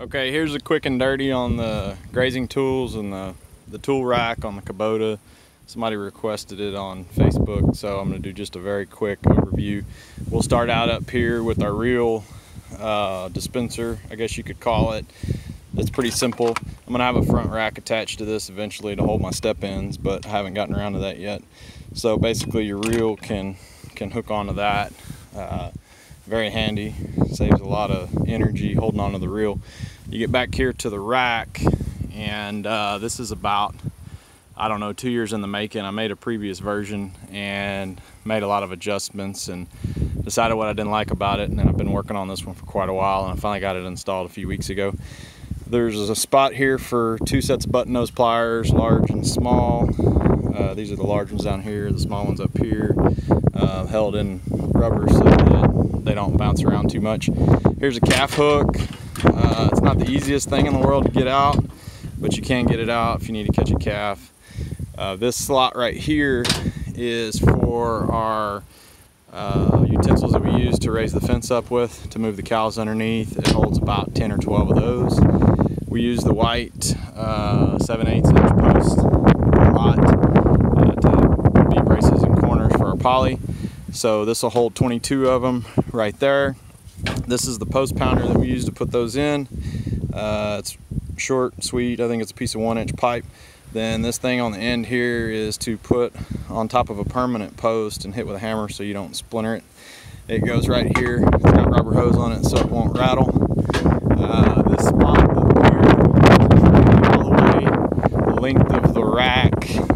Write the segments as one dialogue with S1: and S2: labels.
S1: Okay, here's a quick and dirty on the grazing tools and the, the tool rack on the Kubota. Somebody requested it on Facebook, so I'm gonna do just a very quick overview. We'll start out up here with our reel uh, dispenser, I guess you could call it. It's pretty simple. I'm gonna have a front rack attached to this eventually to hold my step-ins, but I haven't gotten around to that yet. So basically your reel can, can hook onto that. Uh, very handy. Saves a lot of energy holding onto the reel. You get back here to the rack and uh, this is about I don't know two years in the making. I made a previous version and made a lot of adjustments and decided what I didn't like about it and then I've been working on this one for quite a while and I finally got it installed a few weeks ago. There's a spot here for two sets of button nose pliers large and small uh, these are the large ones down here the small ones up here uh, held in rubber so that they don't bounce around too much. Here's a calf hook. Uh, it's not the easiest thing in the world to get out, but you can get it out if you need to catch a calf. Uh, this slot right here is for our uh, utensils that we use to raise the fence up with to move the cows underneath. It holds about 10 or 12 of those. We use the white uh, 7 8 inch post uh, to be braces and corners for our poly. So this will hold 22 of them right there. This is the post pounder that we use to put those in. Uh, it's short, sweet. I think it's a piece of one inch pipe. Then this thing on the end here is to put on top of a permanent post and hit with a hammer so you don't splinter it. It goes right here. It's got rubber hose on it so it won't rattle. Uh, this spot up here, all the way the length of the rack.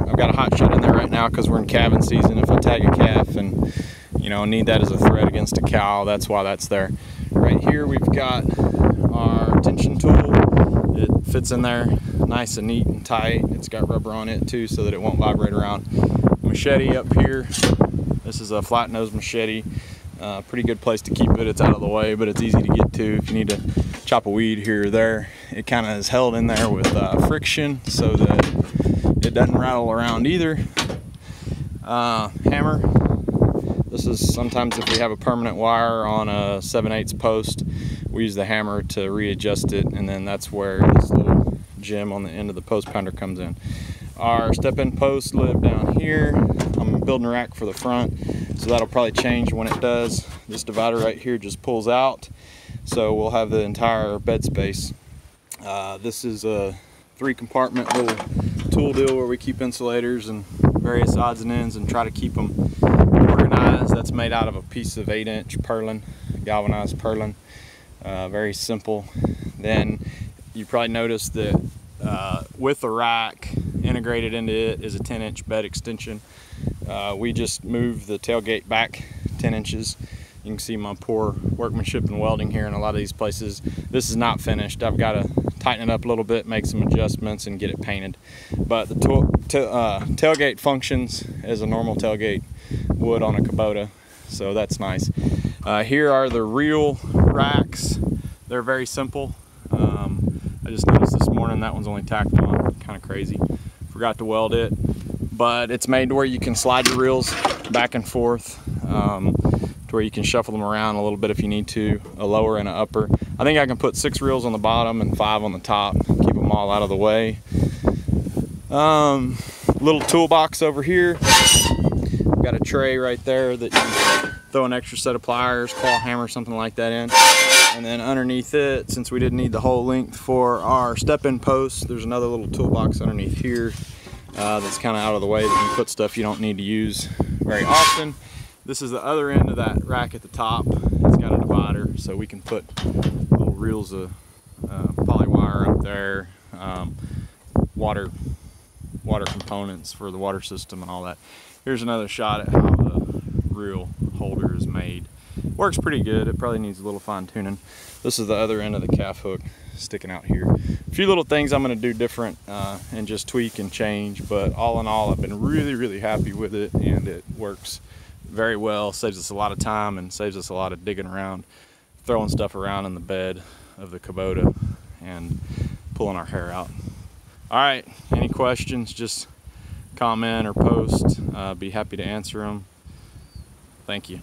S1: I've got a hot shot in there right now because we're in calving season. If I tag a calf and you know need that as a threat against a cow that's why that's there. Right here we've got our tension tool. It fits in there nice and neat and tight. It's got rubber on it too so that it won't vibrate around. Machete up here. This is a flat nose machete. Uh, pretty good place to keep it. It's out of the way but it's easy to get to if you need to chop a weed here or there. It kind of is held in there with uh, friction so that it doesn't rattle around either uh, hammer this is sometimes if we have a permanent wire on a 7 8 post, we use the hammer to readjust it and then that's where this little gem on the end of the post pounder comes in. Our step-in posts live down here. I'm building a rack for the front, so that'll probably change when it does. This divider right here just pulls out, so we'll have the entire bed space. Uh, this is a three compartment little tool deal where we keep insulators and various odds and ends and try to keep them organized. That's made out of a piece of 8 inch purlin, galvanized purlin. Uh, very simple. Then you probably noticed that uh, with the rack integrated into it is a 10 inch bed extension. Uh, we just moved the tailgate back 10 inches. You can see my poor workmanship and welding here in a lot of these places. This is not finished. I've got to tighten it up a little bit, make some adjustments, and get it painted. But the uh, tailgate functions as a normal tailgate would on a Kubota, so that's nice. Uh, here are the reel racks. They're very simple. Um, I just noticed this morning that one's only tacked on, kind of crazy. Forgot to weld it, but it's made to where you can slide your reels back and forth. Um, to where you can shuffle them around a little bit if you need to, a lower and an upper. I think I can put six reels on the bottom and five on the top, keep them all out of the way. Um, little toolbox over here. Got a tray right there that you throw an extra set of pliers, claw hammer, something like that in. And then underneath it, since we didn't need the whole length for our step-in post, there's another little toolbox underneath here uh, that's kind of out of the way that you put stuff you don't need to use very often. This is the other end of that rack at the top. It's got a divider, so we can put little reels of uh, poly wire up there, um, water, water components for the water system and all that. Here's another shot at how the reel holder is made. Works pretty good. It probably needs a little fine tuning. This is the other end of the calf hook sticking out here. A few little things I'm going to do different uh, and just tweak and change, but all in all, I've been really, really happy with it and it works very well, saves us a lot of time and saves us a lot of digging around, throwing stuff around in the bed of the Kubota and pulling our hair out. All right, any questions, just comment or post. Uh, be happy to answer them. Thank you.